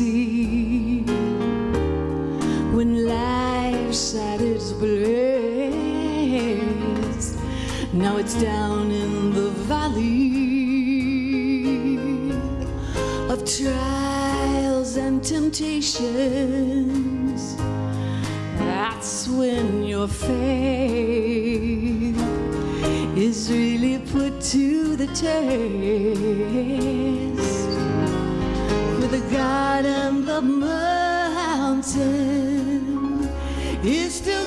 easy when life's at its best. Now it's down in the valley of trials and temptations. That's when your faith is really put to the test. With the God mountain is still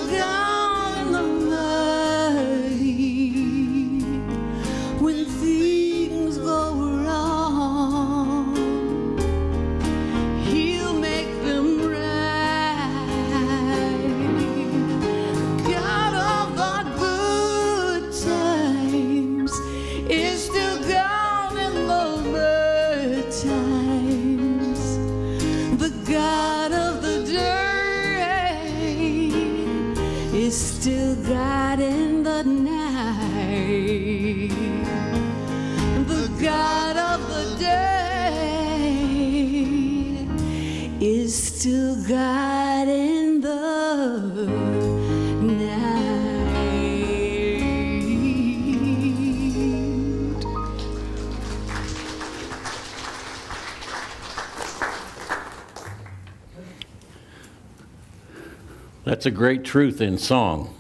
That's a great truth in song.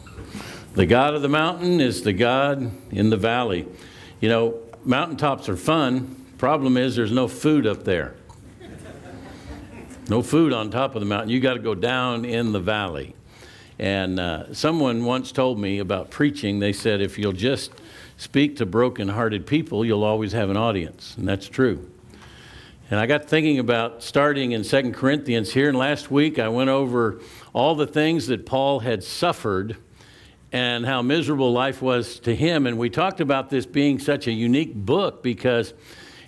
The God of the mountain is the God in the valley. You know, mountaintops are fun. Problem is, there's no food up there. No food on top of the mountain. You got to go down in the valley. And uh, someone once told me about preaching, they said, if you'll just speak to broken-hearted people, you'll always have an audience. And that's true. And I got thinking about starting in 2 Corinthians here, and last week I went over all the things that Paul had suffered and how miserable life was to him. And we talked about this being such a unique book because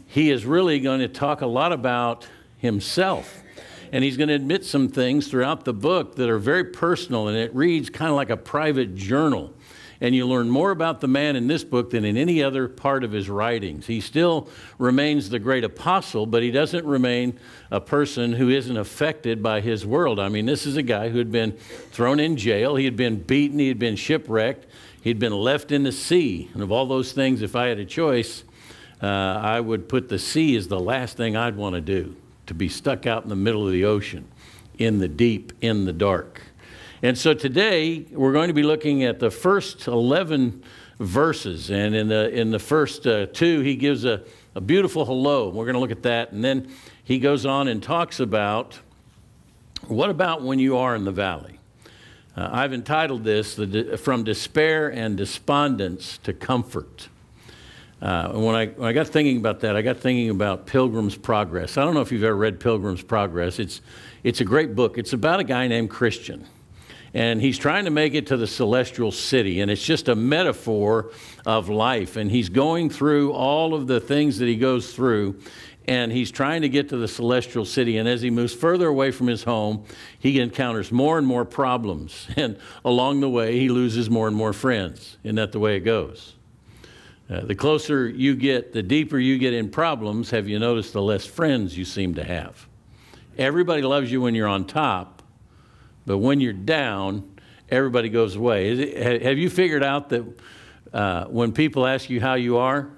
he is really going to talk a lot about himself. And he's going to admit some things throughout the book that are very personal, and it reads kind of like a private journal. And you learn more about the man in this book than in any other part of his writings. He still remains the great apostle, but he doesn't remain a person who isn't affected by his world. I mean, this is a guy who had been thrown in jail, he had been beaten, he had been shipwrecked, he'd been left in the sea. And of all those things, if I had a choice, uh, I would put the sea as the last thing I'd want to do to be stuck out in the middle of the ocean, in the deep, in the dark. And so today we're going to be looking at the first 11 verses. And in the, in the first uh, two, he gives a, a beautiful hello. We're going to look at that. And then he goes on and talks about what about when you are in the valley? Uh, I've entitled this the, From Despair and Despondence to Comfort. Uh, when, I, when I got thinking about that, I got thinking about Pilgrim's Progress. I don't know if you've ever read Pilgrim's Progress. It's, it's a great book. It's about a guy named Christian. And he's trying to make it to the celestial city. And it's just a metaphor of life. And he's going through all of the things that he goes through. And he's trying to get to the celestial city. And as he moves further away from his home, he encounters more and more problems. And along the way, he loses more and more friends. Isn't that the way it goes? Uh, the closer you get, the deeper you get in problems, have you noticed the less friends you seem to have? Everybody loves you when you're on top, but when you're down, everybody goes away. It, have you figured out that uh, when people ask you how you are,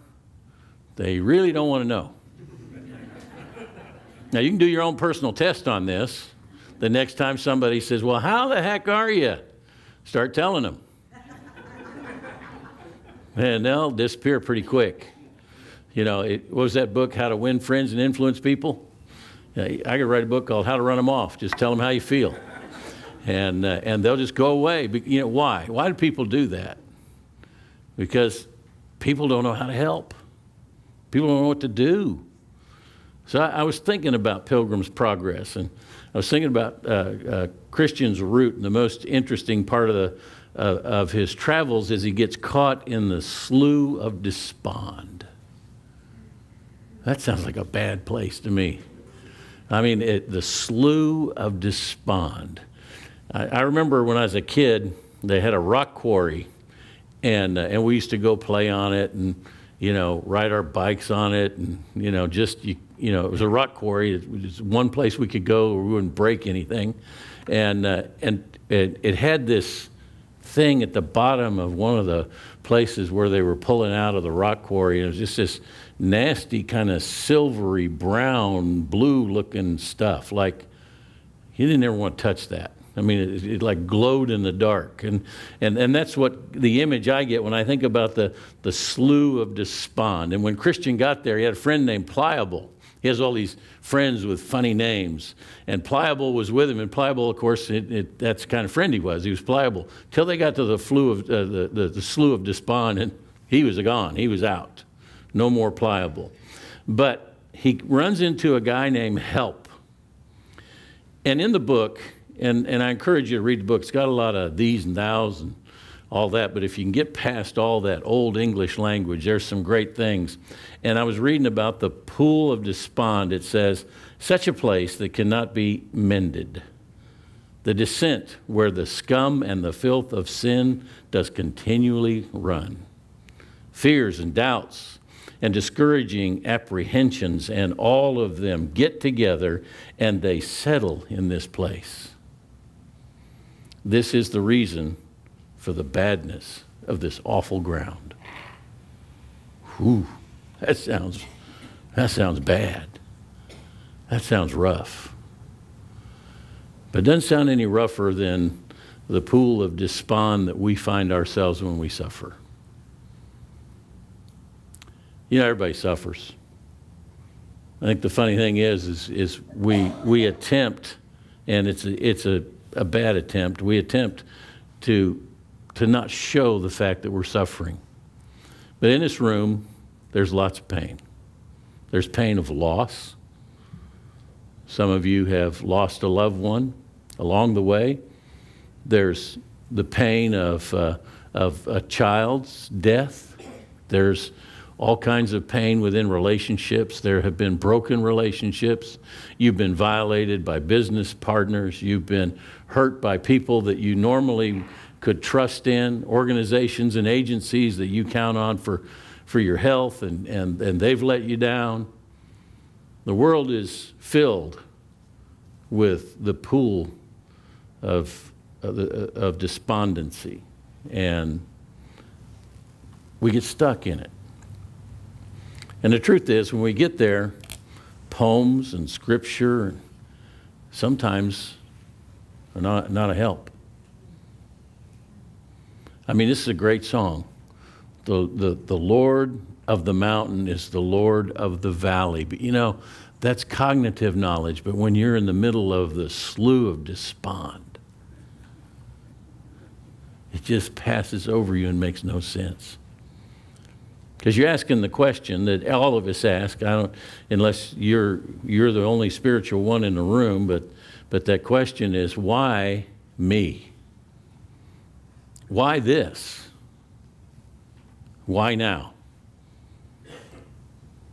they really don't want to know? now, you can do your own personal test on this. The next time somebody says, Well, how the heck are you? Start telling them. and they'll disappear pretty quick. You know, it, what was that book, How to Win Friends and Influence People? I could write a book called How to Run Them Off. Just tell them how you feel. And, uh, and they'll just go away. You know, why? Why do people do that? Because people don't know how to help. People don't know what to do. So I, I was thinking about Pilgrim's Progress, and I was thinking about uh, uh, Christian's route. And the most interesting part of, the, of his travels is he gets caught in the slough of despond. That sounds like a bad place to me. I mean, it, the slough of despond. I, I, remember when I was a kid, they had a rock quarry, and, uh, and we used to go play on it and, you know, ride our bikes on it. And, you know, just, you, you know, it was a rock quarry. It was one place we could go where we wouldn't break anything. And, uh, and it, it had this thing at the bottom of one of the places where they were pulling out of the rock quarry. And it was just this nasty, kind of silvery, brown, blue looking stuff. Like, he didn't ever want to touch that. I mean, it, it, like glowed in the dark. And, and, and that's what the image I get when I think about the, the slough of despond. And when Christian got there, he had a friend named Pliable. He has all these friends with funny names. And Pliable was with him. And Pliable, of course, it, it, that's the kind of friend he was. He was pliable. Till they got to the, flu of, uh, the, the, the slough of despond, and he was gone. He was out no more pliable. But he runs into a guy named Help. And in the book, and, and I encourage you to read the book, it's got a lot of these and thous and all that, but if you can get past all that old English language, there's some great things. And I was reading about the pool of despond. It says, such a place that cannot be mended. The descent where the scum and the filth of sin does continually run. Fears and doubts and discouraging apprehensions, and all of them get together and they settle in this place. This is the reason for the badness of this awful ground. Whew, that sounds, that sounds bad. That sounds rough. But it doesn't sound any rougher than the pool of despond that we find ourselves when we suffer. You know, everybody suffers. I think the funny thing is, is, is we, we attempt, and it's a, it's a, a bad attempt, we attempt to, to not show the fact that we're suffering. But in this room, there's lots of pain. There's pain of loss. Some of you have lost a loved one along the way. There's the pain of, uh, of a child's death. There's all kinds of pain within relationships. There have been broken relationships. You've been violated by business partners. You've been hurt by people that you normally could trust in, organizations and agencies that you count on for, for your health, and, and, and they've let you down. The world is filled with the pool of, of, of despondency, and we get stuck in it. And the truth is, when we get there, poems and scripture sometimes are not, not a help. I mean, this is a great song. The, the, the Lord of the mountain is the Lord of the valley. But you know, that's cognitive knowledge. But when you're in the middle of the slough of despond, it just passes over you and makes no sense. Because you're asking the question that all of us ask. I don't, unless you're you're the only spiritual one in the room, but but that question is why me? Why this? Why now?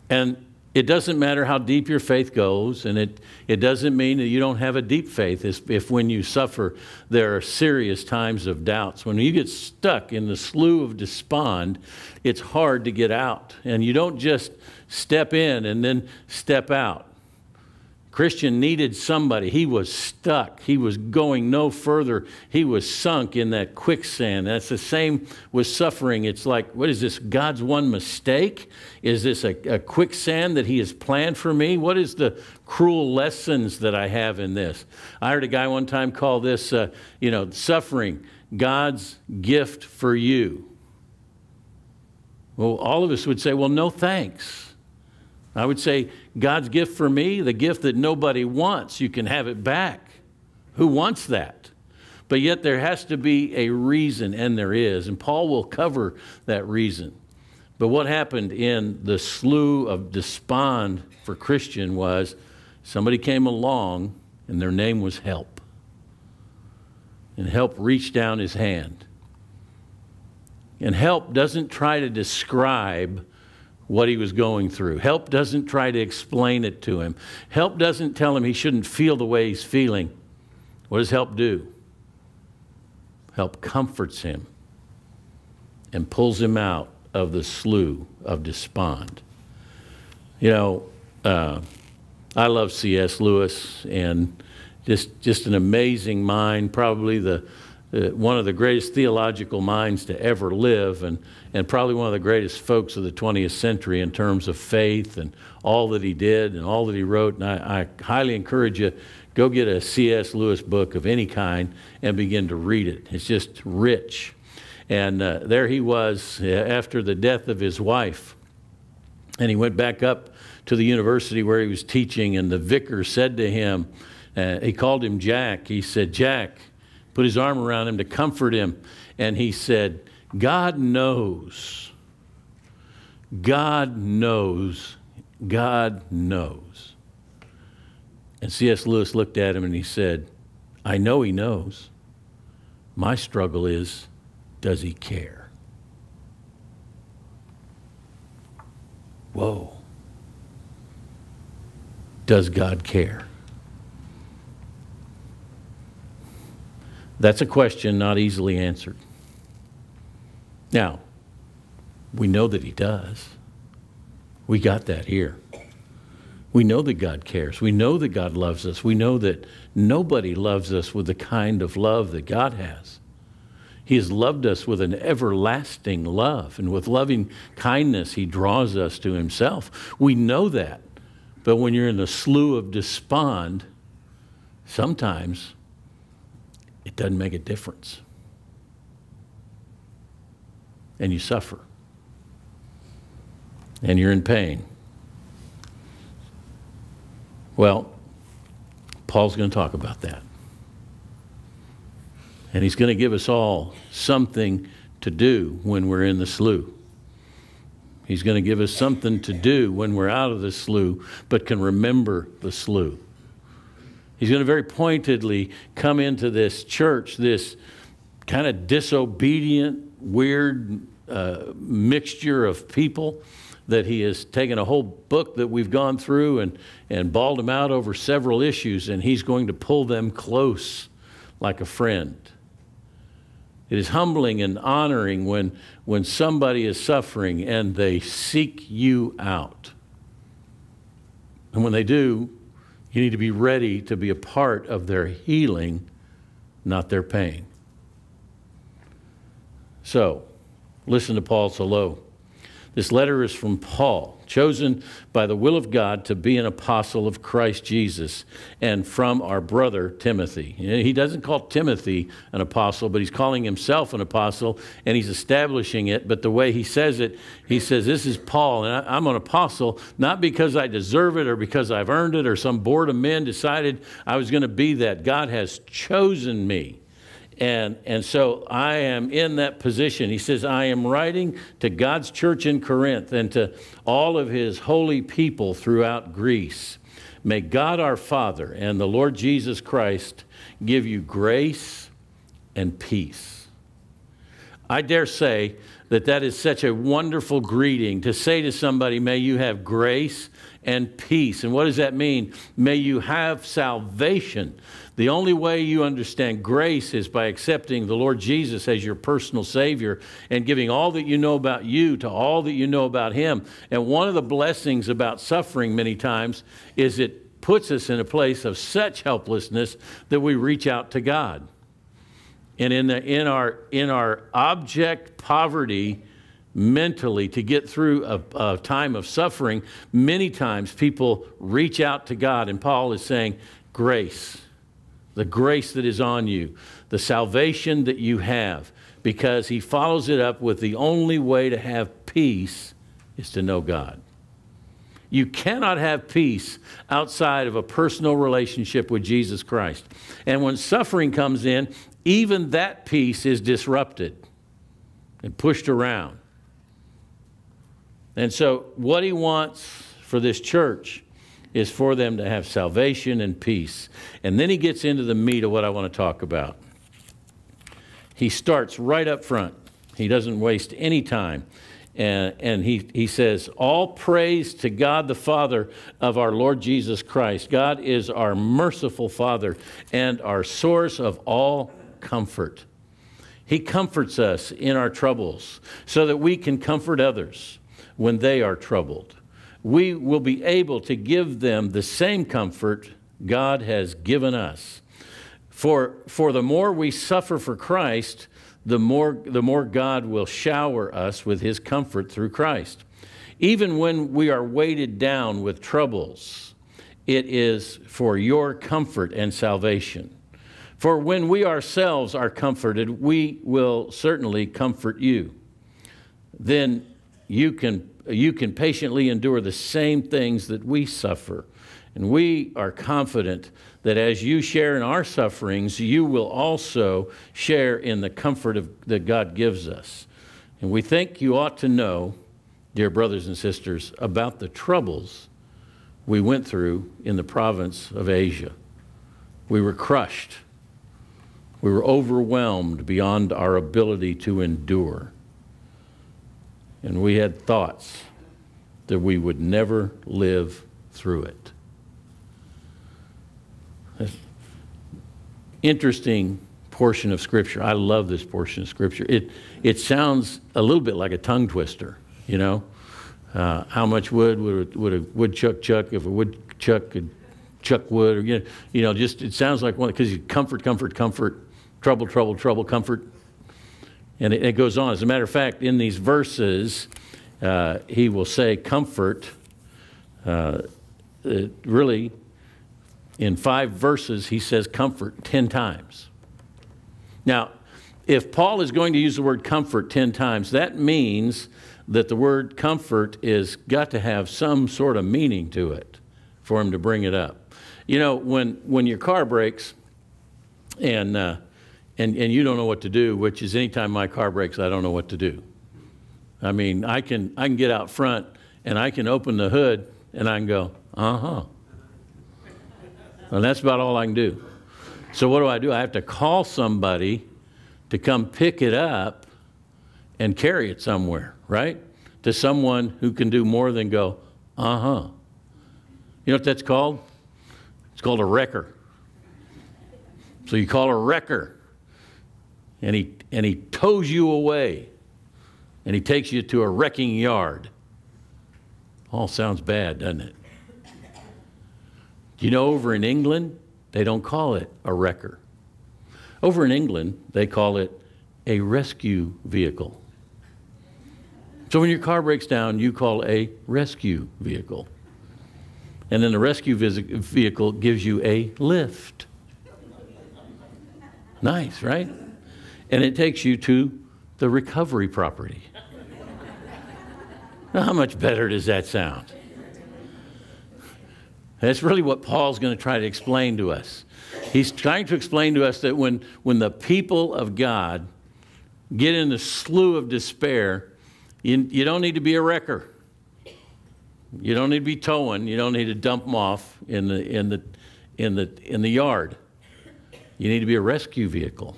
And it doesn't matter how deep your faith goes, and it, it doesn't mean that you don't have a deep faith if, if when you suffer, there are serious times of doubts. When you get stuck in the slough of despond, it's hard to get out. And you don't just step in and then step out. Christian needed somebody. He was stuck. He was going no further. He was sunk in that quicksand. That's the same with suffering. It's like, what is this? God's one mistake? Is this a, a quicksand that He has planned for me? What is the cruel lessons that I have in this? I heard a guy one time call this, uh, you know, suffering God's gift for you. Well, all of us would say, well, no thanks. I would say, God's gift for me, the gift that nobody wants, you can have it back. Who wants that? But yet there has to be a reason, and there is. And Paul will cover that reason. But what happened in the slough of despond for Christian was somebody came along, and their name was help. And help reached down his hand. And help doesn't try to describe what he was going through. Help doesn't try to explain it to him. Help doesn't tell him he shouldn't feel the way he's feeling. What does help do? Help comforts him and pulls him out of the slough of despond. You know, uh, I love C.S. Lewis and just, just an amazing mind, probably the uh, one of the greatest theological minds to ever live, and, and probably one of the greatest folks of the 20th century in terms of faith and all that he did and all that he wrote. And I, I highly encourage you go get a C.S. Lewis book of any kind and begin to read it. It's just rich. And uh, there he was uh, after the death of his wife. And he went back up to the university where he was teaching, and the vicar said to him, uh, he called him Jack. He said, Jack, put his arm around him to comfort him. And he said, God knows. God knows. God knows. And C.S. Lewis looked at him and he said, I know he knows. My struggle is, does he care? Whoa. Does God care? That's a question not easily answered. Now, we know that He does. We got that here. We know that God cares. We know that God loves us. We know that nobody loves us with the kind of love that God has. He has loved us with an everlasting love, and with loving kindness, He draws us to Himself. We know that. But when you're in the slough of despond, sometimes it doesn't make a difference. And you suffer. And you're in pain. Well, Paul's going to talk about that. And he's going to give us all something to do when we're in the slough. He's going to give us something to do when we're out of the slough, but can remember the slough. He's going to very pointedly come into this church, this kind of disobedient, weird uh, mixture of people that he has taken a whole book that we've gone through and, and bawled them out over several issues, and he's going to pull them close like a friend. It is humbling and honoring when, when somebody is suffering and they seek you out. And when they do, you need to be ready to be a part of their healing, not their pain. So, listen to Paul's hello. This letter is from Paul chosen by the will of God to be an apostle of Christ Jesus, and from our brother Timothy. He doesn't call Timothy an apostle, but he's calling himself an apostle, and he's establishing it. But the way he says it, he says, This is Paul, and I'm an apostle, not because I deserve it or because I've earned it or some board of men decided I was going to be that. God has chosen me. And, and so I am in that position. He says, I am writing to God's church in Corinth and to all of his holy people throughout Greece. May God our Father and the Lord Jesus Christ give you grace and peace. I dare say that that is such a wonderful greeting to say to somebody, May you have grace and peace. And what does that mean? May you have salvation. The only way you understand grace is by accepting the Lord Jesus as your personal Savior and giving all that you know about you to all that you know about Him. And one of the blessings about suffering many times is it puts us in a place of such helplessness that we reach out to God. And in, the, in, our, in our object poverty, mentally to get through a, a, time of suffering, many times people reach out to God. And Paul is saying, Grace, the grace that is on you, the salvation that you have, because he follows it up with the only way to have peace is to know God. You cannot have peace outside of a personal relationship with Jesus Christ. And when suffering comes in, even that peace is disrupted and pushed around. And so, what he wants for this church is for them to have salvation and peace. And then he gets into the meat of what I want to talk about. He starts right up front, he doesn't waste any time. And, and he, he says, All praise to God the Father of our Lord Jesus Christ. God is our merciful Father and our source of all comfort. He comforts us in our troubles so that we can comfort others when they are troubled. We will be able to give them the same comfort God has given us. For, for the more we suffer for Christ, the more, the more God will shower us with his comfort through Christ. Even when we are weighted down with troubles, it is for your comfort and salvation. For when we ourselves are comforted, we will certainly comfort you. Then you can, you can patiently endure the same things that we suffer. And we are confident that as you share in our sufferings, you will also share in the comfort of, that God gives us. And we think you ought to know, dear brothers and sisters, about the troubles we went through in the province of Asia. We were crushed. We were overwhelmed beyond our ability to endure and we had thoughts that we would never live through it. Interesting portion of Scripture. I love this portion of Scripture. It, it sounds a little bit like a tongue twister, you know? Uh, how much wood would, would a woodchuck chuck if a woodchuck could chuck wood? Or, you know, you know just it sounds like one, because comfort, comfort, comfort, trouble, trouble, trouble, comfort. And it, it, goes on. As a matter of fact, in these verses, uh, he will say comfort. Uh, really, in five verses, he says comfort 10 times. Now, if Paul is going to use the word comfort 10 times, that means that the word comfort is got to have some sort of meaning to it for him to bring it up. You know, when, when your car breaks and uh, and, and you don't know what to do, which is anytime my car breaks, I don't know what to do. I mean, I can, I can get out front and I can open the hood and I can go, uh huh. And that's about all I can do. So what do I do? I have to call somebody to come pick it up and carry it somewhere, right? To someone who can do more than go, uh huh. You know what that's called? It's called a wrecker. So you call a wrecker and he, and he tows you away and he takes you to a wrecking yard. All sounds bad, doesn't it? Do you know, over in England, they don't call it a wrecker. Over in England, they call it a rescue vehicle. So when your car breaks down, you call a rescue vehicle. And then the rescue vehicle gives you a lift. Nice, right? And it takes you to the recovery property. now, how much better does that sound? That's really what Paul's going to try to explain to us. He's trying to explain to us that when, when the people of God get in the slough of despair, you, you don't need to be a wrecker. You don't need to be towing. You don't need to dump them off in the, in the, in the, in the yard. You need to be a rescue vehicle.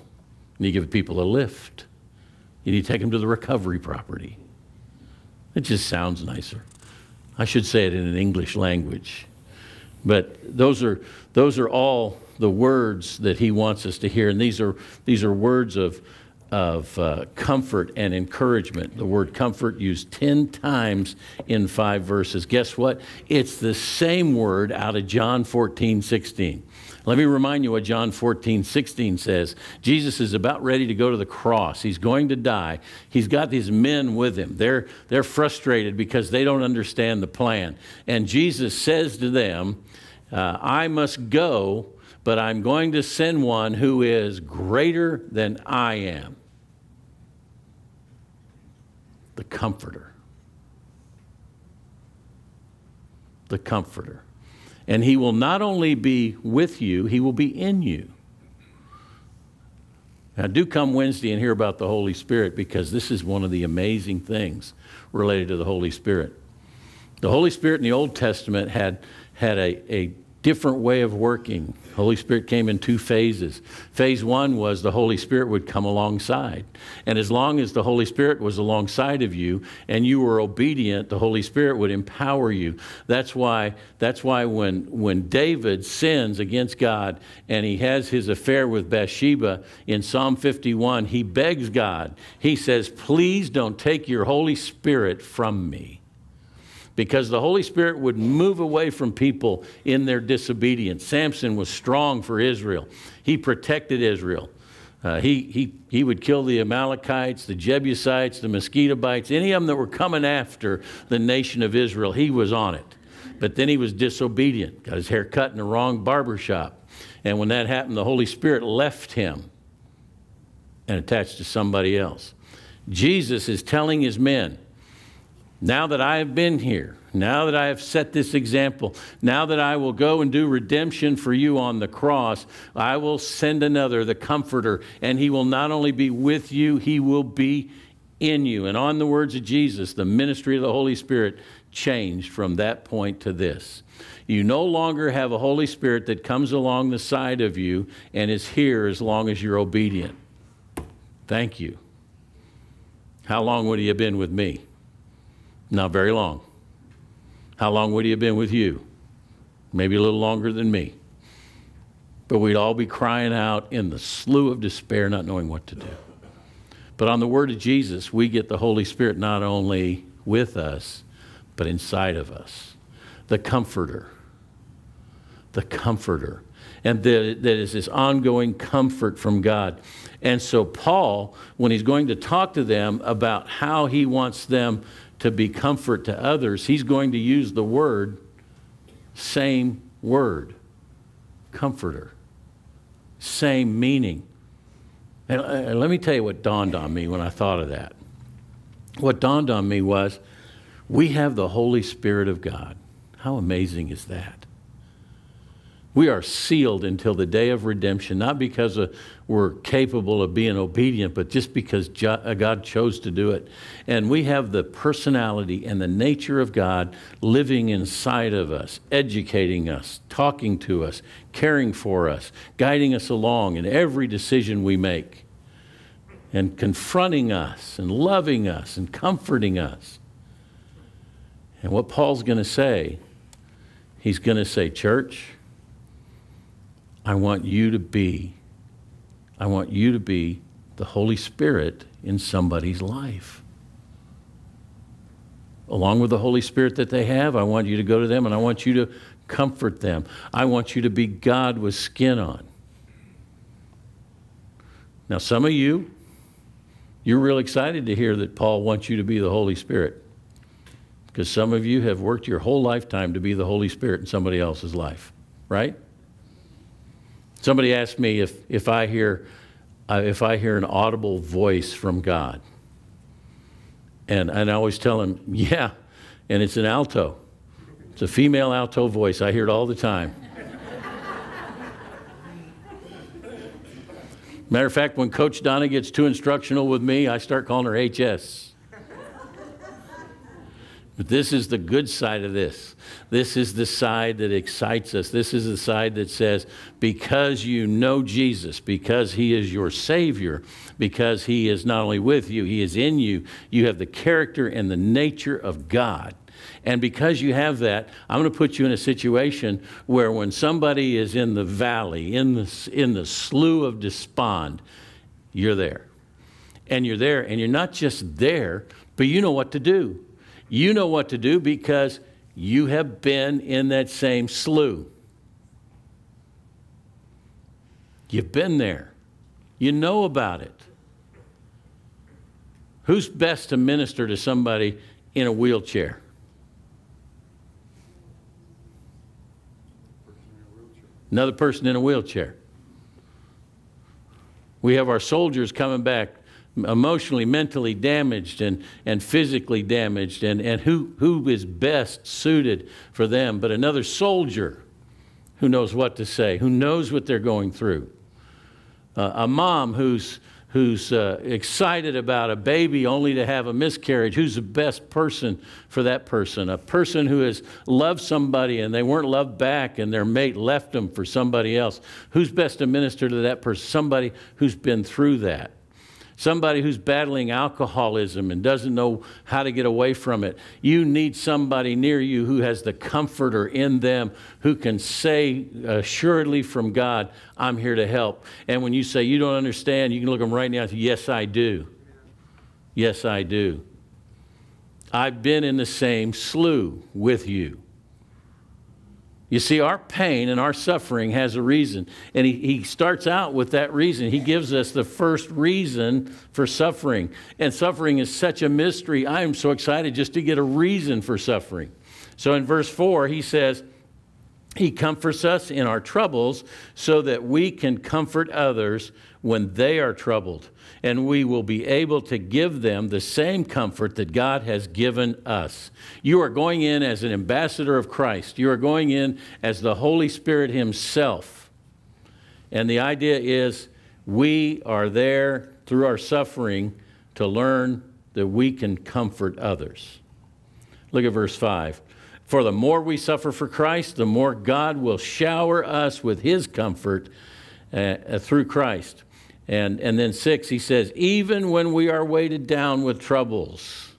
You give people a lift. You need to take them to the recovery property. It just sounds nicer. I should say it in an English language. But those are, those are all the words that he wants us to hear. And these are, these are words of, of uh, comfort and encouragement. The word comfort used 10 times in five verses. Guess what? It's the same word out of John 14, 16. Let me remind you what John 14, 16 says. Jesus is about ready to go to the cross. He's going to die. He's got these men with him. They're, they're frustrated because they don't understand the plan. And Jesus says to them, uh, I must go, but I'm going to send one who is greater than I am the Comforter. The Comforter. And He will not only be with you, He will be in you. Now, do come Wednesday and hear about the Holy Spirit because this is one of the amazing things related to the Holy Spirit. The Holy Spirit in the Old Testament had, had a, a different way of working. Holy Spirit came in two phases. Phase one was the Holy Spirit would come alongside. And as long as the Holy Spirit was alongside of you and you were obedient, the Holy Spirit would empower you. That's why, that's why when, when David sins against God and he has his affair with Bathsheba in Psalm 51, he begs God. He says, Please don't take your Holy Spirit from me because the Holy Spirit would move away from people in their disobedience. Samson was strong for Israel, he protected Israel. Uh, he, he, he would kill the Amalekites, the Jebusites, the mosquito bites, any of them that were coming after the nation of Israel. He was on it. But then he was disobedient, got his hair cut in the wrong barber shop. And when that happened, the Holy Spirit left him and attached to somebody else. Jesus is telling his men, now that I have been here, now that I have set this example, now that I will go and do redemption for you on the cross, I will send another, the Comforter, and he will not only be with you, he will be in you. And on the words of Jesus, the ministry of the Holy Spirit changed from that point to this. You no longer have a Holy Spirit that comes along the side of you and is here as long as you're obedient. Thank you. How long would he have been with me? Not very long. How long would he have been with you? Maybe a little longer than me. But we'd all be crying out in the slough of despair, not knowing what to do. But on the word of Jesus, we get the Holy Spirit not only with us, but inside of us. The Comforter. The Comforter. And that, that is this ongoing comfort from God. And so, Paul, when he's going to talk to them about how he wants them to be comfort to others, he's going to use the word, same word, comforter, same meaning. And, uh, let me tell you what dawned on me when I thought of that. What dawned on me was we have the Holy Spirit of God. How amazing is that? We are sealed until the day of redemption, not because we're capable of being obedient, but just because uh, God chose to do it. And we have the personality and the nature of God living inside of us, educating us, talking to us, caring for us, guiding us along in every decision we make, and confronting us, and loving us, and comforting us. And what Paul's going to say, he's going to say, Church, I want you to be, I want you to be the Holy Spirit in somebody's life. Along with the Holy Spirit that they have, I want you to go to them and I want you to comfort them. I want you to be God with skin on. Now, some of you, you're real excited to hear that Paul wants you to be the Holy Spirit. Because some of you have worked your whole lifetime to be the Holy Spirit in somebody else's life, right? Somebody asked me if, if, I hear, uh, if I hear an audible voice from God. And, and I always tell them, yeah, and it's an alto. It's a female alto voice. I hear it all the time. Matter of fact, when Coach Donna gets too instructional with me, I start calling her HS. But this is the good side of this. This is the side that excites us. This is the side that says, because you know Jesus, because he is your Savior, because he is not only with you, he is in you, you have the character and the nature of God. And because you have that, I'm going to put you in a situation where when somebody is in the valley, in the, in the slough of despond, you're there. and you're there, and you're not just there, but you know what to do. You know what to do because you have been in that same slough. You've been there. You know about it. Who's best to minister to somebody in a wheelchair? Another person in a wheelchair. We have our soldiers coming back emotionally, mentally damaged, and, and physically damaged, and, and who, who is best suited for them but another soldier who knows what to say, who knows what they're going through. Uh, a mom who's who's uh, excited about a baby only to have a miscarriage, who's the best person for that person? A person who has loved somebody and they weren't loved back and their mate left them for somebody else. Who's best to minister to that person? Somebody who's been through that somebody who's battling alcoholism and doesn't know how to get away from it. You need somebody near you who has the comforter in them who can say assuredly from God, I'm here to help. And when you say you don't understand, you can look them right now and say, Yes, I do. Yes, I do. I've been in the same slough with you. You see, our pain and our suffering has a reason. And he, he starts out with that reason. He gives us the first reason for suffering. And suffering is such a mystery. I am so excited just to get a reason for suffering. So in verse 4, he says, He comforts us in our troubles so that we can comfort others when they are troubled and we will be able to give them the same comfort that God has given us. You are going in as an ambassador of Christ, you are going in as the Holy Spirit Himself. And the idea is we are there through our suffering to learn that we can comfort others. Look at verse 5. For the more we suffer for Christ, the more God will shower us with his comfort uh, through Christ. And, and then six, he says, even when we are weighted down with troubles,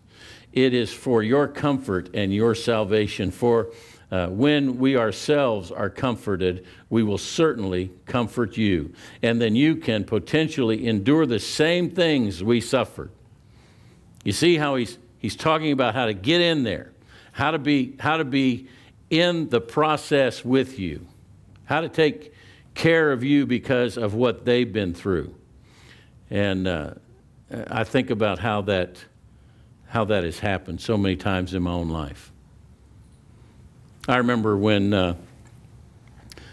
it is for your comfort and your salvation. For uh, when we ourselves are comforted, we will certainly comfort you. And then you can potentially endure the same things we suffered. You see how he's, he's talking about how to get in there, how to be, how to be in the process with you, how to take care of you because of what they've been through. And uh, I think about how that, how that has happened so many times in my own life. I remember when, uh,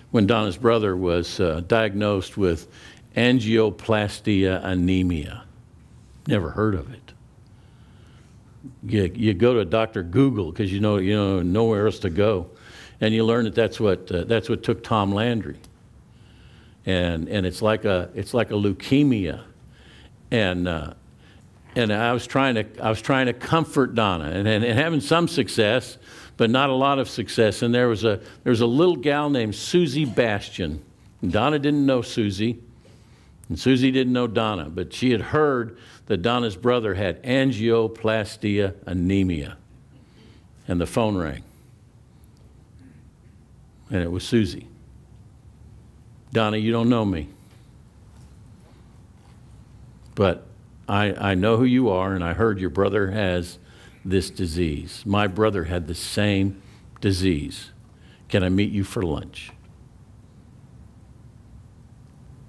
when Donna's brother was uh, diagnosed with angioplastia anemia. Never heard of it. You, you go to Dr. Google because you know, you know nowhere else to go. And you learn that that's what, uh, that's what took Tom Landry and and it's like a it's like a leukemia, and uh, and I was trying to I was trying to comfort Donna and, and, and, having some success, but not a lot of success. And there was a there was a little gal named Susie Bastion. And Donna didn't know Susie, and Susie didn't know Donna, but she had heard that Donna's brother had angioplastia anemia, and the phone rang, and it was Susie. Donna, you don't know me. But I, I know who you are, and I heard your brother has this disease. My brother had the same disease. Can I meet you for lunch?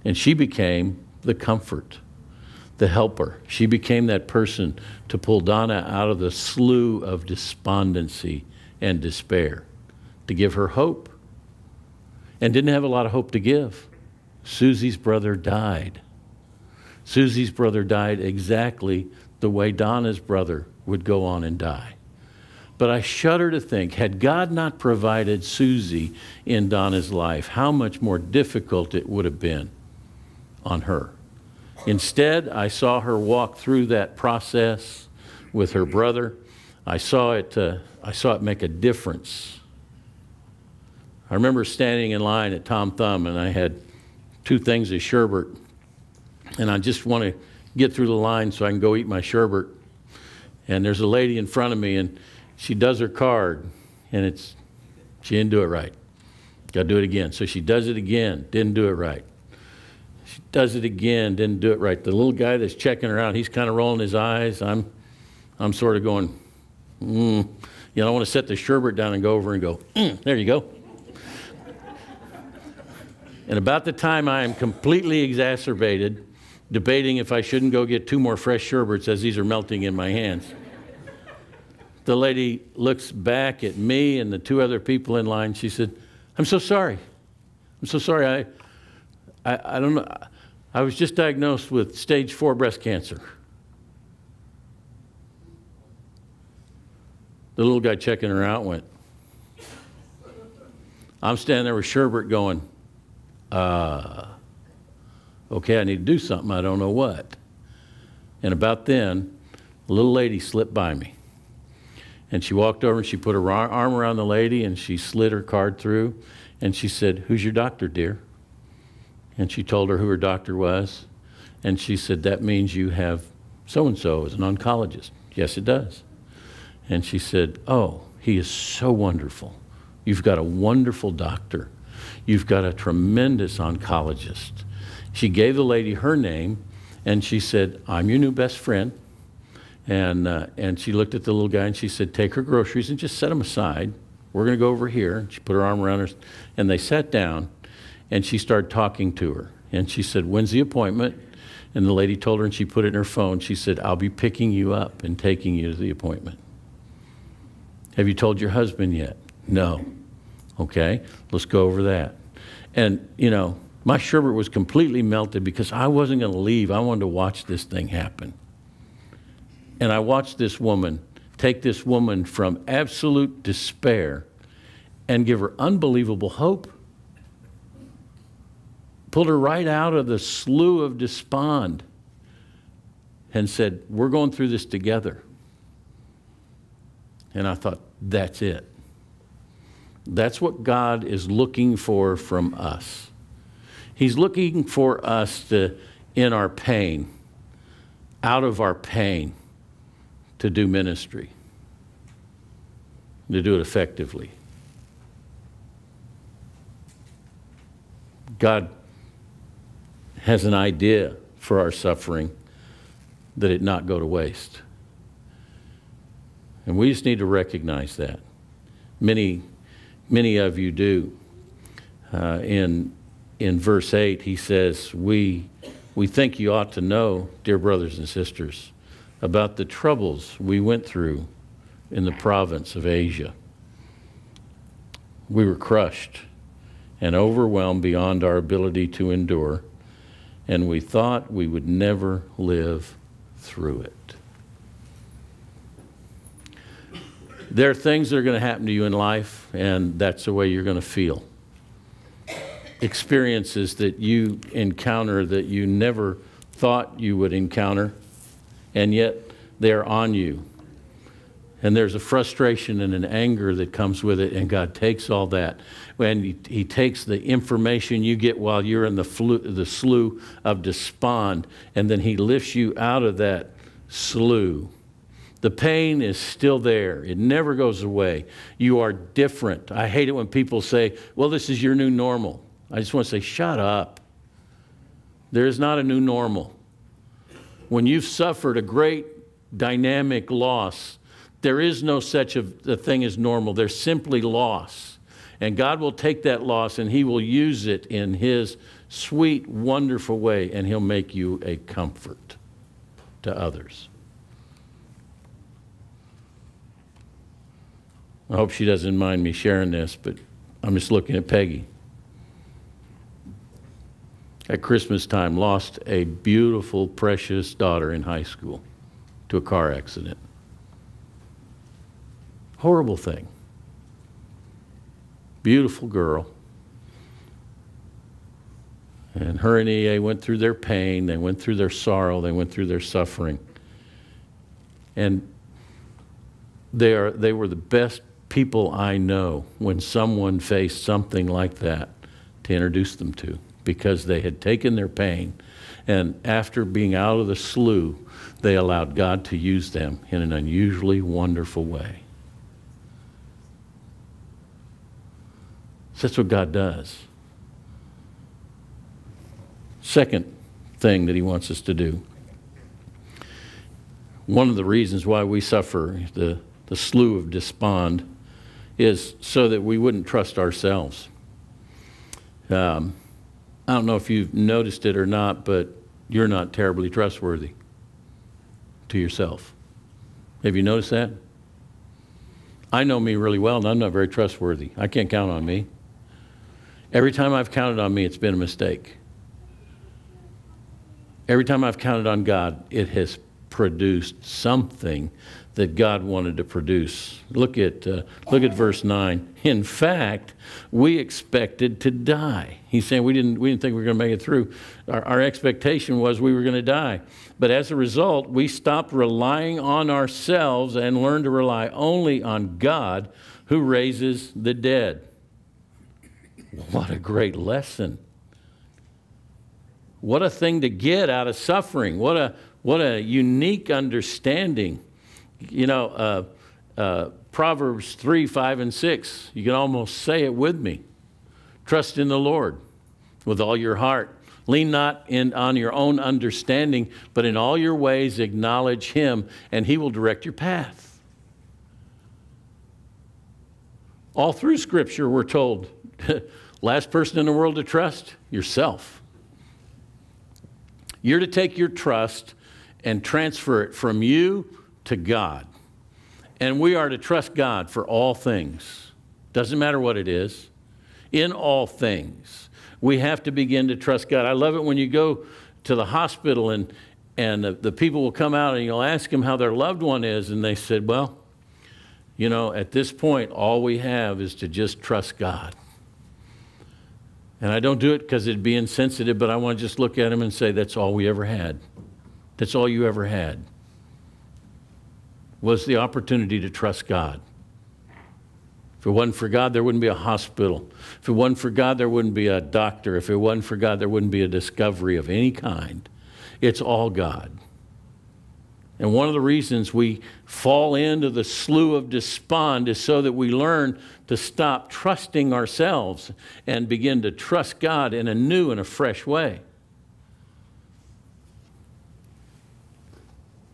And she became the comfort, the helper. She became that person to pull Donna out of the slough of despondency and despair, to give her hope and didn't have a lot of hope to give. Susie's brother died. Susie's brother died exactly the way Donna's brother would go on and die. But I shudder to think, had God not provided Susie in Donna's life, how much more difficult it would have been on her. Instead, I saw her walk through that process with her brother. I saw it, uh, I saw it make a difference I remember standing in line at Tom Thumb and I had two things of sherbet. And I just want to get through the line so I can go eat my sherbet. And there's a lady in front of me and she does her card and it's, she didn't do it right. Got to do it again. So she does it again, didn't do it right. She does it again, didn't do it right. The little guy that's checking her out, he's kind of rolling his eyes. I'm, I'm sort of going, mm. You know, I want to set the sherbet down and go over and go, mm, there you go. and about the time I am completely exacerbated, debating if I shouldn't go get two more fresh sherbets as these are melting in my hands. The lady looks back at me and the two other people in line. She said, I'm so sorry. I'm so sorry. I, I, I don't know. I was just diagnosed with stage four breast cancer. The little guy checking her out went, I'm standing there with Sherbert going, uh, okay, I need to do something. I don't know what. And about then, a little lady slipped by me. And she walked over and she put her arm around the lady and she slid her card through. And she said, Who's your doctor, dear? And she told her who her doctor was. And she said, That means you have so and so as an oncologist. Yes, it does. And she said, Oh, he is so wonderful. You've got a wonderful doctor. You've got a tremendous oncologist. She gave the lady her name and she said, I'm your new best friend. And, uh, and she looked at the little guy and she said, Take her groceries and just set them aside. We're going to go over here. And she put her arm around her and they sat down and she started talking to her. And she said, When's the appointment? And the lady told her and she put it in her phone. She said, I'll be picking you up and taking you to the appointment. Have you told your husband yet? No. Okay, let's go over that. And, you know, my sherbet was completely melted because I wasn't going to leave. I wanted to watch this thing happen. And I watched this woman take this woman from absolute despair and give her unbelievable hope. Pulled her right out of the slough of despond and said, We're going through this together. And I thought, that's it. That's what God is looking for from us. He's looking for us to, in our pain, out of our pain, to do ministry, to do it effectively. God has an idea for our suffering that it not go to waste. And we just need to recognize that. Many, many of you do. Uh, in, in verse 8, he says, we, we think you ought to know, dear brothers and sisters, about the troubles we went through in the province of Asia. We were crushed and overwhelmed beyond our ability to endure, and we thought we would never live through it. There are things that are going to happen to you in life, and that's the way you're going to feel. Experiences that you encounter that you never thought you would encounter, and yet they're on you. And there's a frustration and an anger that comes with it, and God takes all that. When he, he takes the information you get while you're in the, flu, the slough of despond, and then He lifts you out of that slough the pain is still there. It never goes away. You are different. I hate it when people say, well, this is your new normal. I just want to say, shut up. There is not a new normal. When you've suffered a great dynamic loss, there is no such a, a thing as normal. There's simply loss. And God will take that loss and He will use it in His sweet, wonderful way, and He'll make you a comfort to others. I hope she doesn't mind me sharing this, but I'm just looking at Peggy. At Christmas time, lost a beautiful, precious daughter in high school to a car accident. Horrible thing. Beautiful girl. And her and EA went through their pain, they went through their sorrow, they went through their suffering. And they, are, they were the best people I know when someone faced something like that to introduce them to because they had taken their pain and after being out of the slough, they allowed God to use them in an unusually wonderful way. So that's what God does. Second thing that he wants us to do. One of the reasons why we suffer the, the slough of despond is so that we wouldn't trust ourselves. Um, I don't know if you've noticed it or not, but you're not terribly trustworthy to yourself. Have you noticed that? I know me really well, and I'm not very trustworthy. I can't count on me. Every time I've counted on me, it's been a mistake. Every time I've counted on God, it has produced something that God wanted to produce. Look at, uh, look at verse 9. In fact, we expected to die. He's saying we didn't, we didn't think we were going to make it through. Our, our expectation was we were going to die. But as a result, we stopped relying on ourselves and learned to rely only on God who raises the dead. What a great lesson. What a thing to get out of suffering. What a, what a unique understanding you know, uh, uh, Proverbs 3, 5, and 6, you can almost say it with me. Trust in the Lord with all your heart. Lean not in, on your own understanding, but in all your ways acknowledge Him, and He will direct your path. All through Scripture, we're told last person in the world to trust, yourself. You're to take your trust and transfer it from you to God. And we are to trust God for all things. Doesn't matter what it is. In all things, we have to begin to trust God. I love it when you go to the hospital and, and the, the people will come out and you'll ask them how their loved one is, and they said, Well, you know, at this point, all we have is to just trust God. And I don't do it because it'd be insensitive, but I want to just look at him and say, That's all we ever had. That's all you ever had was the opportunity to trust God. If it wasn't for God, there wouldn't be a hospital. If it wasn't for God, there wouldn't be a doctor. If it wasn't for God, there wouldn't be a discovery of any kind. It's all God. And one of the reasons we fall into the slough of despond is so that we learn to stop trusting ourselves and begin to trust God in a new and a fresh way.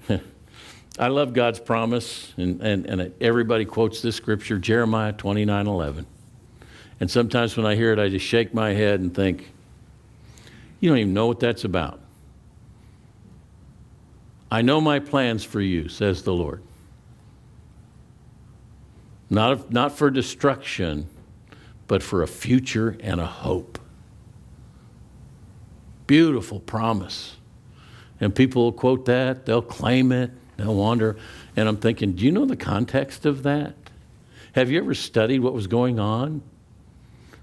I love God's promise, and, and, and everybody quotes this scripture, Jeremiah 29 11. And sometimes when I hear it, I just shake my head and think, you don't even know what that's about. I know my plans for you, says the Lord. Not, not for destruction, but for a future and a hope. Beautiful promise. And people will quote that, they'll claim it, They'll wander. And I'm thinking, do you know the context of that? Have you ever studied what was going on?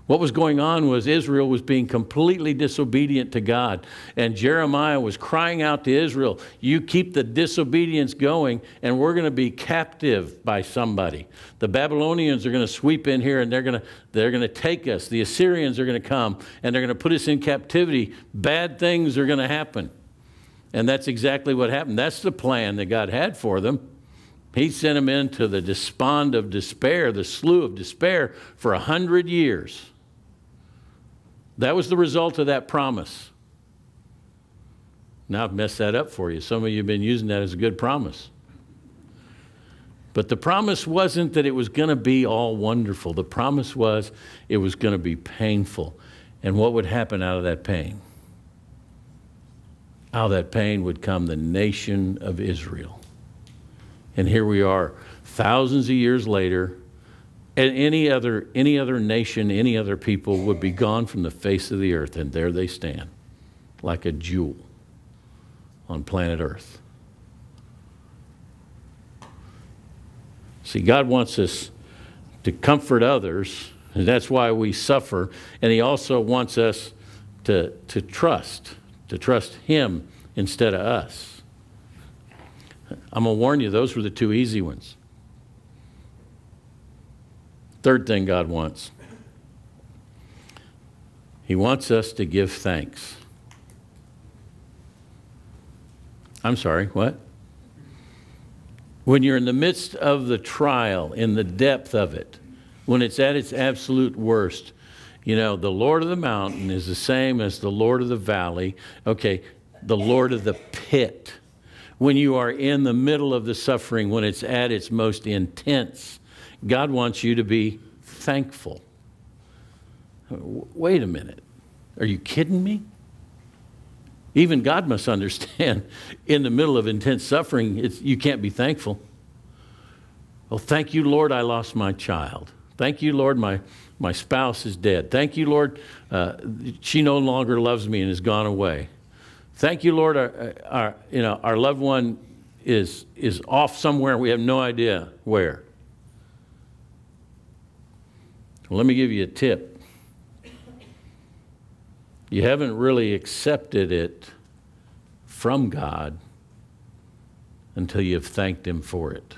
What was going on was Israel was being completely disobedient to God. And Jeremiah was crying out to Israel, You keep the disobedience going, and we're going to be captive by somebody. The Babylonians are going to sweep in here and they're going to, they're going to take us. The Assyrians are going to come and they're going to put us in captivity. Bad things are going to happen. And that's exactly what happened. That's the plan that God had for them. He sent them into the despond of despair, the slough of despair, for a hundred years. That was the result of that promise. Now I've messed that up for you. Some of you have been using that as a good promise. But the promise wasn't that it was going to be all wonderful. The promise was it was going to be painful. And what would happen out of that pain? out of that pain would come the nation of Israel. And here we are, thousands of years later, and any other, any other nation, any other people would be gone from the face of the earth, and there they stand, like a jewel on planet Earth. See, God wants us to comfort others, and that's why we suffer, and He also wants us to, to trust to trust Him instead of us. I'm going to warn you, those were the two easy ones. Third thing God wants He wants us to give thanks. I'm sorry, what? When you're in the midst of the trial, in the depth of it, when it's at its absolute worst, You know, the Lord of the mountain is the same as the Lord of the valley. Okay, the Lord of the pit. When you are in the middle of the suffering, when it's at its most intense, God wants you to be thankful. Wait a minute. Are you kidding me? Even God must understand in the middle of intense suffering, you can't be thankful. Well, thank you, Lord, I lost my child. Thank you, Lord, my, my spouse is dead. Thank you, Lord, uh, she no longer loves me and has gone away. Thank you, Lord, our, our, you know, our loved one is, is off somewhere. We have no idea where. Well, let me give you a tip you haven't really accepted it from God until you've thanked Him for it.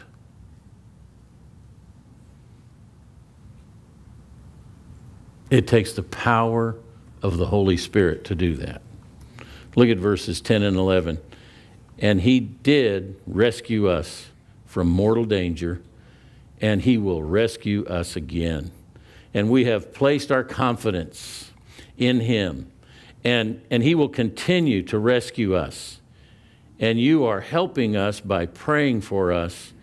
It takes the power of the Holy Spirit to do that. Look at verses 10 and 11. And He did rescue us from mortal danger, and He will rescue us again. And we have placed our confidence in Him and, and He will continue to rescue us. And you are helping us by praying for us,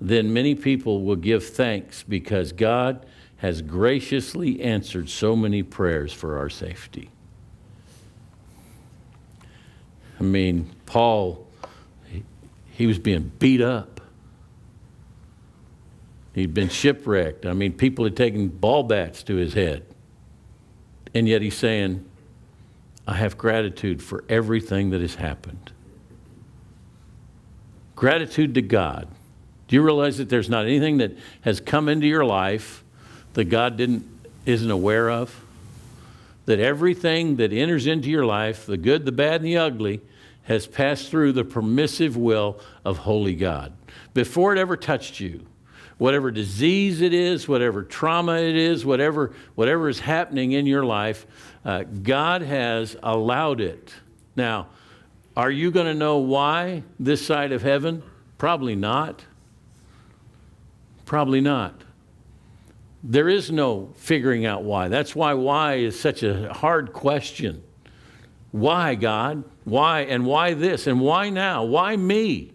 then many people will give thanks because God has graciously answered so many prayers for our safety. I mean, Paul, he, he was being beat up. He'd been shipwrecked. I mean, people had taken ball bats to his head. And yet he's saying, I have gratitude for everything that has happened. Gratitude to God. Do you realize that there's not anything that has come into your life that God didn't, isn't aware of? That everything that enters into your life, the good, the bad, and the ugly, has passed through the permissive will of holy God. Before it ever touched you, whatever disease it is, whatever trauma it is, whatever, whatever is happening in your life, uh, God has allowed it. Now, are you going to know why this side of heaven? Probably not. Probably not. There is no figuring out why. That's why why is such a hard question. Why, God? Why? And why this? And why now? Why me?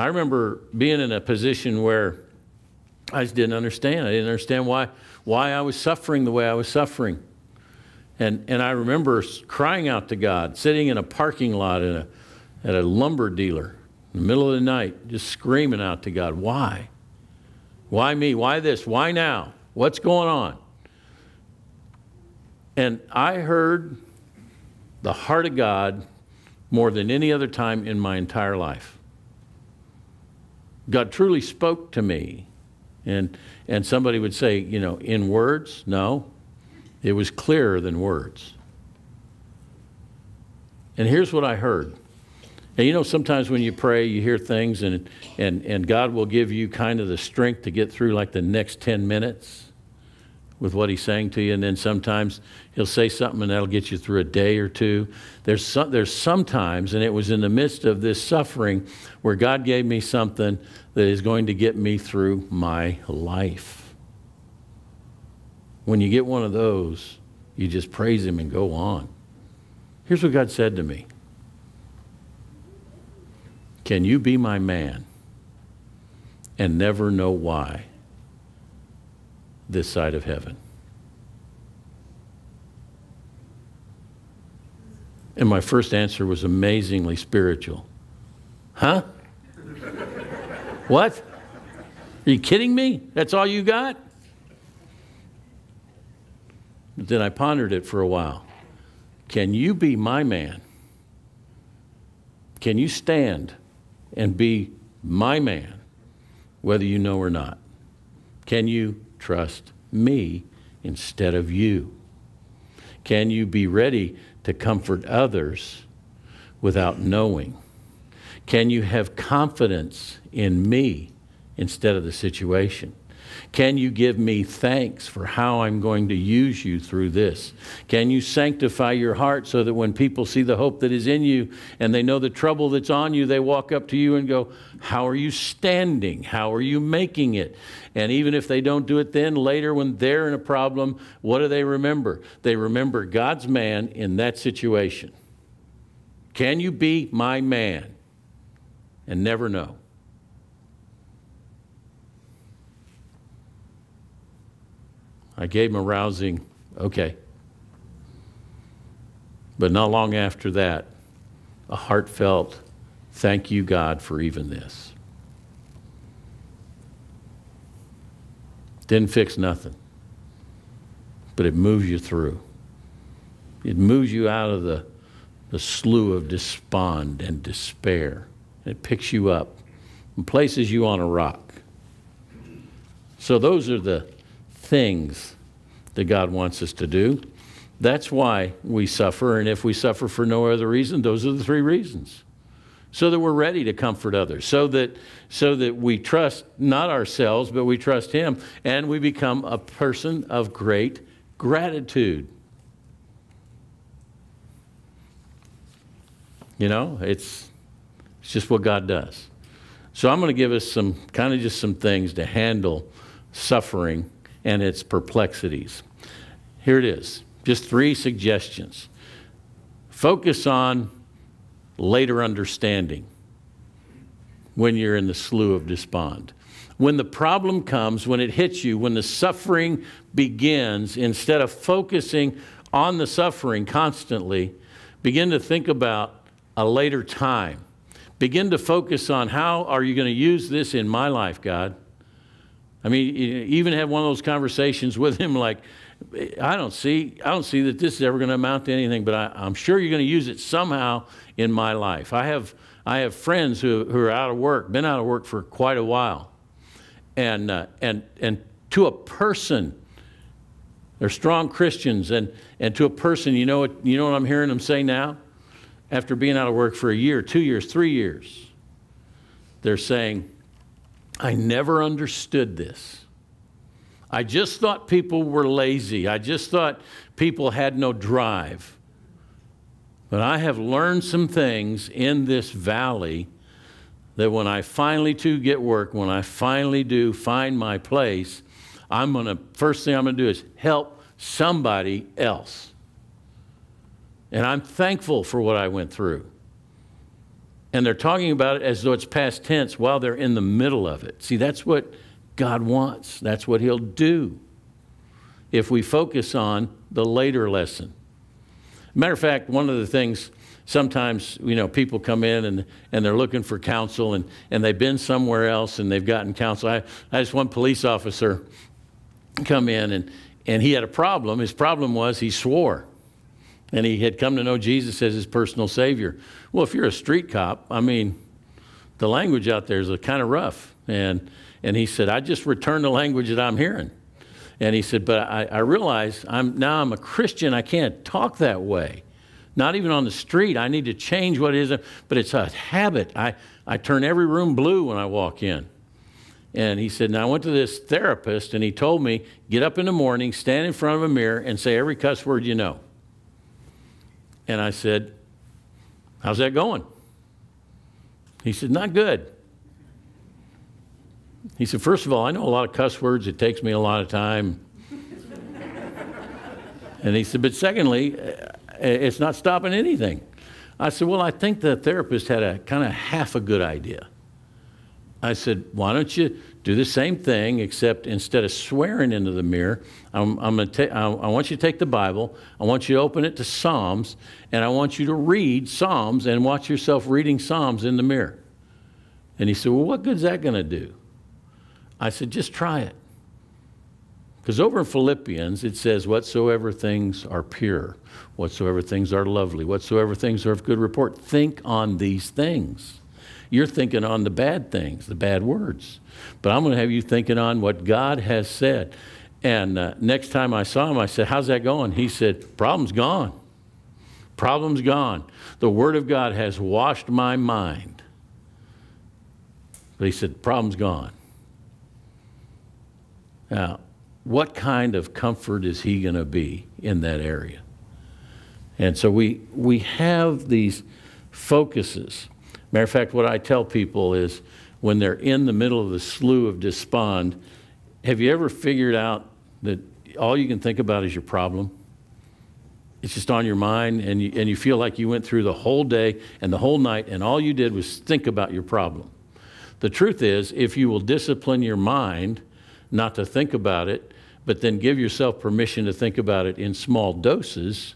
I remember being in a position where I just didn't understand. I didn't understand why, why I was suffering the way I was suffering. And, and I remember crying out to God, sitting in a parking lot at a, at a lumber dealer in the middle of the night, just screaming out to God, why? Why me? Why this? Why now? What's going on? And I heard the heart of God more than any other time in my entire life. God truly spoke to me and, and somebody would say, you know, in words? No. It was clearer than words. And here's what I heard. And you know, sometimes when you pray, you hear things, and, and, and God will give you kind of the strength to get through like the next 10 minutes with what He's saying to you. And then sometimes He'll say something, and that'll get you through a day or two. There's, some, there's sometimes, and it was in the midst of this suffering, where God gave me something that is going to get me through my life. When you get one of those, you just praise Him and go on. Here's what God said to me Can you be my man and never know why this side of heaven? And my first answer was amazingly spiritual. Huh? What? Are you kidding me? That's all you got? But then I pondered it for a while. Can you be my man? Can you stand and be my man, whether you know or not? Can you trust me instead of you? Can you be ready to comfort others without knowing? Can you have confidence in me instead of the situation? Can you give me thanks for how I'm going to use you through this? Can you sanctify your heart so that when people see the hope that is in you and they know the trouble that's on you, they walk up to you and go, How are you standing? How are you making it? And even if they don't do it then, later when they're in a problem, what do they remember? They remember God's man in that situation. Can you be my man? And never know. I gave him a rousing, okay. But not long after that, a heartfelt, thank you, God, for even this. Didn't fix nothing, but it moves you through. It moves you out of the, the slough of despond and despair. It picks you up and places you on a rock. So, those are the things that God wants us to do. That's why we suffer, and if we suffer for no other reason, those are the three reasons. So that we're ready to comfort others, so that, so that we trust not ourselves, but we trust Him, and we become a person of great gratitude. You know, it's, it's just what God does. So I'm going to give us some kind of just some things to handle suffering and its perplexities. Here it is just three suggestions. Focus on later understanding when you're in the slough of despond. When the problem comes, when it hits you, when the suffering begins, instead of focusing on the suffering constantly, begin to think about a later time. Begin to focus on how are you going to use this in my life, God? I mean, even have one of those conversations with him like, I don't see, I don't see that this is ever going to amount to anything, but I, am sure you're going to use it somehow in my life. I have, I have friends who, who are out of work, been out of work for quite a while, and uh, and and to a person, they're strong Christians, and and to a person, you know what, you know what I'm hearing them say now, after being out of work for a year, two years, three years, they're saying I never understood this. I just thought people were lazy. I just thought people had no drive. But I have learned some things in this valley that when I finally do get work, when I finally do find my place, I'm going to, first thing I'm going to do is help somebody else. And I'm thankful for what I went through. And they're talking about it as though it's past tense while they're in the middle of it. See, that's what God wants. That's what He'll do if we focus on the later lesson. Matter of fact, one of the things sometimes you know people come in and, and they're looking for counsel and, and they've been somewhere else and they've gotten counsel. I, I had one police officer come in and, and he had a problem. His problem was he swore and he had come to know Jesus as his personal Savior. Well, if you're a street cop, I mean, the language out there is a kind of rough. And, and he said, I just return the language that I'm hearing. And he said, but I, I realize I'm, now I'm a Christian. I can't talk that way. Not even on the street. I need to change what it is. But it's a habit. I, I turn every room blue when I walk in. And he said, Now I went to this therapist and he told me, get up in the morning, stand in front of a mirror, and say every cuss word you know. And I said, How's that going? He said, Not good. He said, First of all, I know a lot of cuss words. It takes me a lot of time. and he said, But secondly, uh, it's not stopping anything. I said, Well, I think the therapist had a kind of half a good idea. I said, Why don't you do the same thing, except instead of swearing into the mirror, I'm, I'm gonna ta- I, I want you to take the Bible, I want you to open it to Psalms, and I want you to read Psalms and watch yourself reading Psalms in the mirror. And he said, Well, what good's that going to do? I said, Just try it. Because over in Philippians, it says, Whatsoever things are pure, whatsoever things are lovely, whatsoever things are of good report, think on these things. You're thinking on the bad things, the bad words. But I'm going to have you thinking on what God has said. And uh, next time I saw him, I said, How's that going? He said, Problem's gone. Problem's gone. The Word of God has washed my mind. But he said, Problem's gone. Now, what kind of comfort is he going to be in that area? And so we, we have these focuses. Matter of fact, what I tell people is when they're in the middle of the slough of despond, have you ever figured out that all you can think about is your problem? It's just on your mind, and you, and you feel like you went through the whole day and the whole night, and all you did was think about your problem. The truth is, if you will discipline your mind not to think about it, but then give yourself permission to think about it in small doses,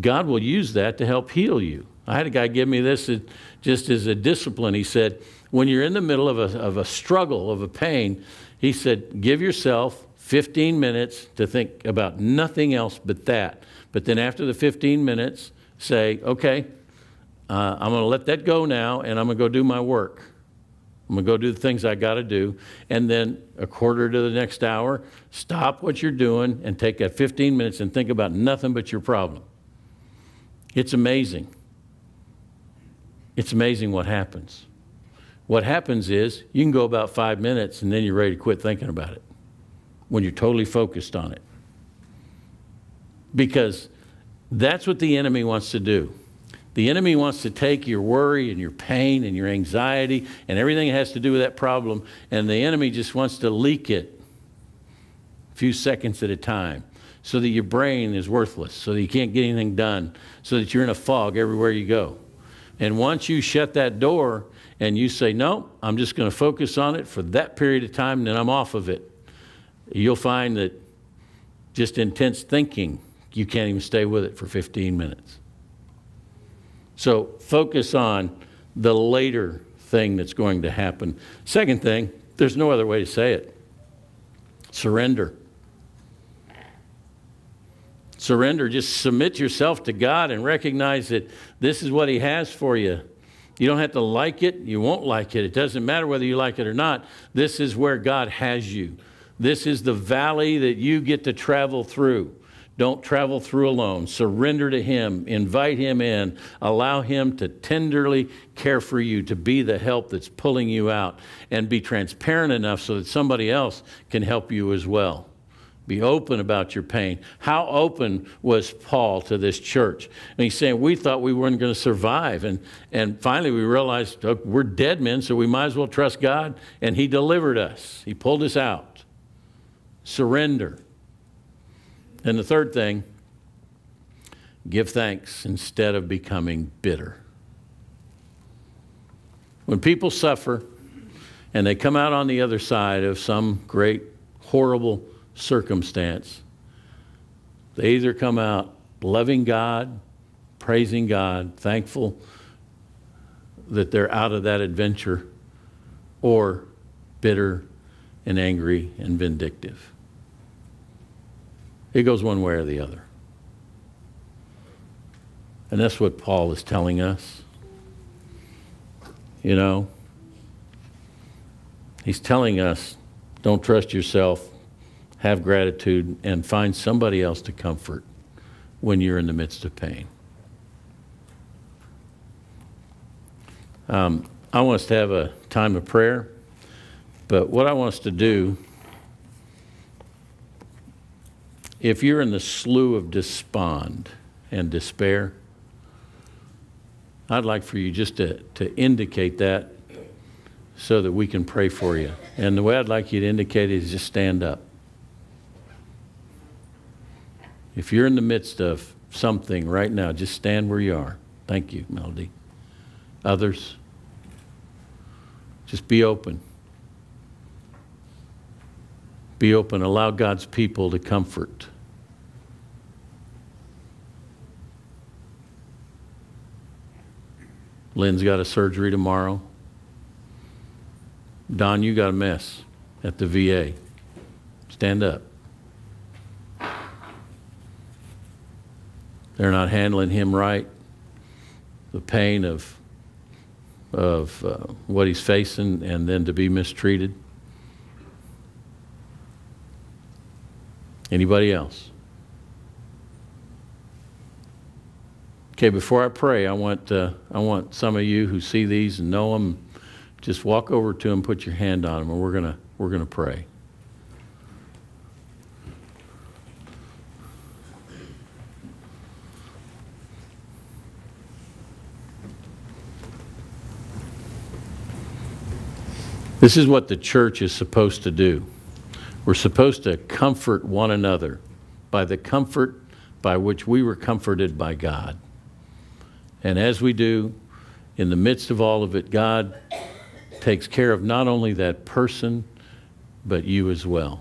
God will use that to help heal you. I had a guy give me this just as a discipline. He said, when you're in the middle of a, of a struggle, of a pain, he said, give yourself 15 minutes to think about nothing else but that. But then after the 15 minutes, say, okay, uh, I'm going to let that go now and I'm going to go do my work. I'm going to go do the things I got to do. And then a quarter to the next hour, stop what you're doing and take that 15 minutes and think about nothing but your problem. It's amazing. It's amazing what happens. What happens is you can go about five minutes and then you're ready to quit thinking about it when you're totally focused on it. Because that's what the enemy wants to do. The enemy wants to take your worry and your pain and your anxiety and everything that has to do with that problem, and the enemy just wants to leak it a few seconds at a time so that your brain is worthless, so that you can't get anything done, so that you're in a fog everywhere you go. And once you shut that door and you say, No, I'm just going to focus on it for that period of time, and then I'm off of it, you'll find that just intense thinking, you can't even stay with it for 15 minutes. So focus on the later thing that's going to happen. Second thing, there's no other way to say it surrender. Surrender. Just submit yourself to God and recognize that this is what He has for you. You don't have to like it. You won't like it. It doesn't matter whether you like it or not. This is where God has you. This is the valley that you get to travel through. Don't travel through alone. Surrender to Him. Invite Him in. Allow Him to tenderly care for you, to be the help that's pulling you out, and be transparent enough so that somebody else can help you as well. Be open about your pain. How open was Paul to this church? And he's saying, We thought we weren't going to survive. And, and finally, we realized oh, we're dead men, so we might as well trust God. And He delivered us, He pulled us out. Surrender. And the third thing, give thanks instead of becoming bitter. When people suffer and they come out on the other side of some great, horrible circumstance, they either come out loving God, praising God, thankful that they're out of that adventure, or bitter and angry and vindictive. It goes one way or the other. And that's what Paul is telling us. You know, he's telling us don't trust yourself, have gratitude, and find somebody else to comfort when you're in the midst of pain. Um, I want us to have a time of prayer, but what I want us to do if you're in the slough of despond and despair, I'd like for you just to, to indicate that so that we can pray for you. And the way I'd like you to indicate it is just stand up. If you're in the midst of something right now, just stand where you are. Thank you, Melody. Others, just be open. Be open. Allow God's people to comfort. Lynn's got a surgery tomorrow. Don, you got a mess at the VA. Stand up. They're not handling him right. The pain of of uh, what he's facing and then to be mistreated. Anybody else? Okay, before I pray, I want, uh, I want some of you who see these and know them, just walk over to them, put your hand on them, and we're going to we're going to pray. This is what the church is supposed to do. We're supposed to comfort one another by the comfort by which we were comforted by God. And as we do, in the midst of all of it, God takes care of not only that person, but you as well.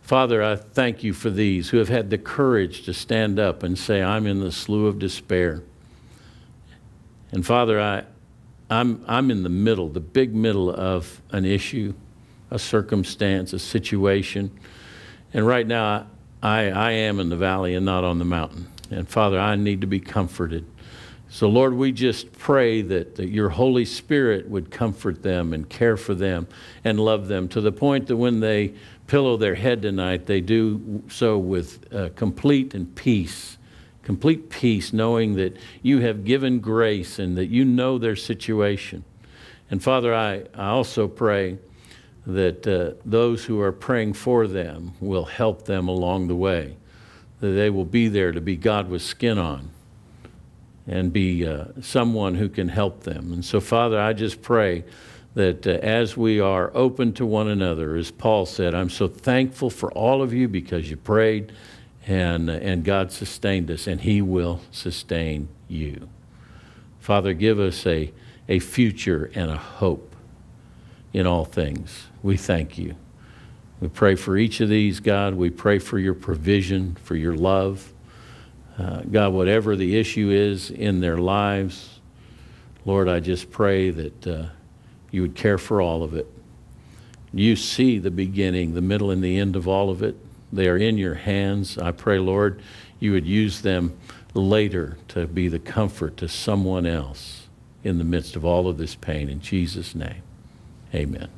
Father, I thank you for these who have had the courage to stand up and say, I'm in the slough of despair. And Father, I, I'm, I'm in the middle, the big middle of an issue, a circumstance, a situation. And right now, I, I am in the valley and not on the mountain. And Father, I need to be comforted. So, Lord, we just pray that, that your Holy Spirit would comfort them and care for them and love them to the point that when they pillow their head tonight, they do so with uh, complete and peace, complete peace, knowing that you have given grace and that you know their situation. And Father, I, I also pray that uh, those who are praying for them will help them along the way, that they will be there to be God with skin on and be uh, someone who can help them. And so, Father, I just pray that uh, as we are open to one another, as Paul said, I'm so thankful for all of you because you prayed and, uh, and God sustained us, and He will sustain you. Father, give us a, a future and a hope in all things. We thank you. We pray for each of these, God. We pray for your provision, for your love. Uh, God, whatever the issue is in their lives, Lord, I just pray that uh, you would care for all of it. You see the beginning, the middle, and the end of all of it. They are in your hands. I pray, Lord, you would use them later to be the comfort to someone else in the midst of all of this pain. In Jesus' name, amen.